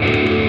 Bye.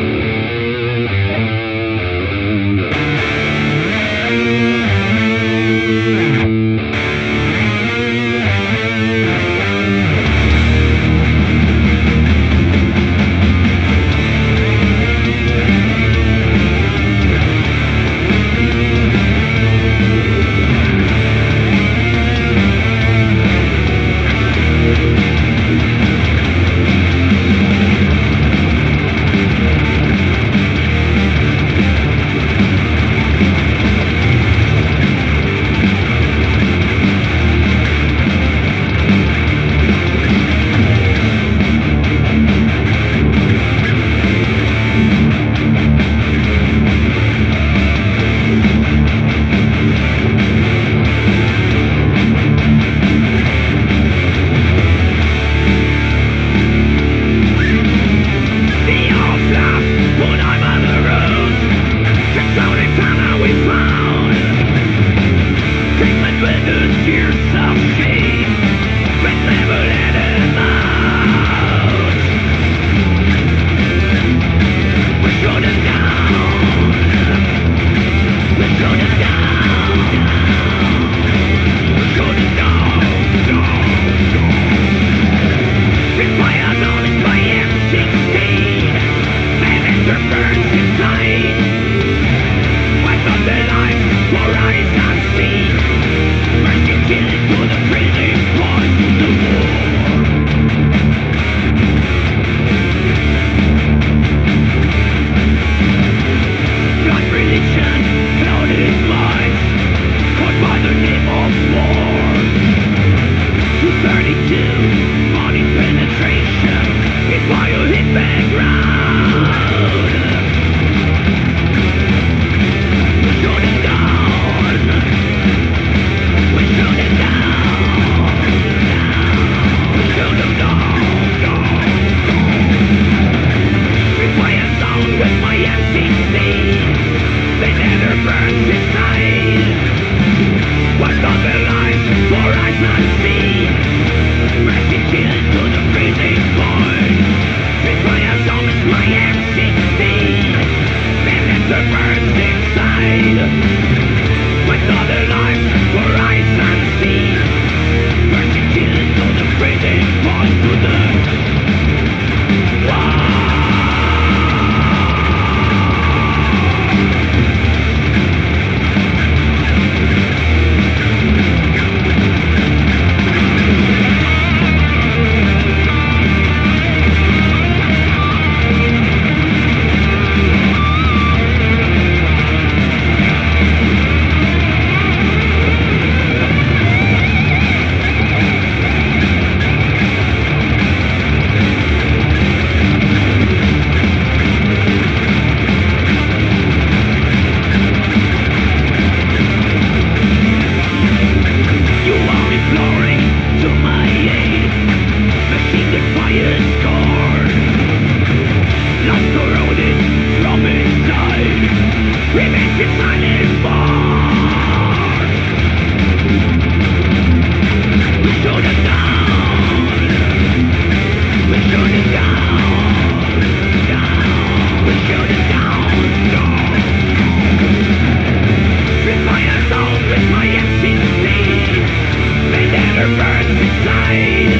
inside.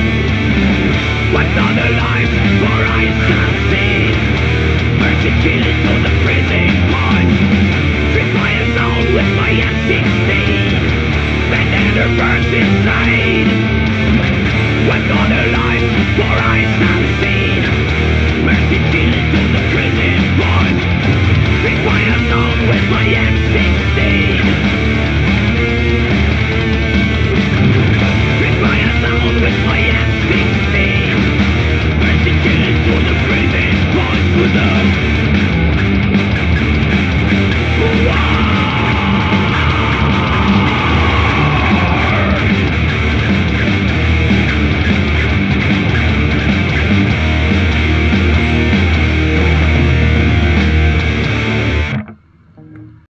What's on the line?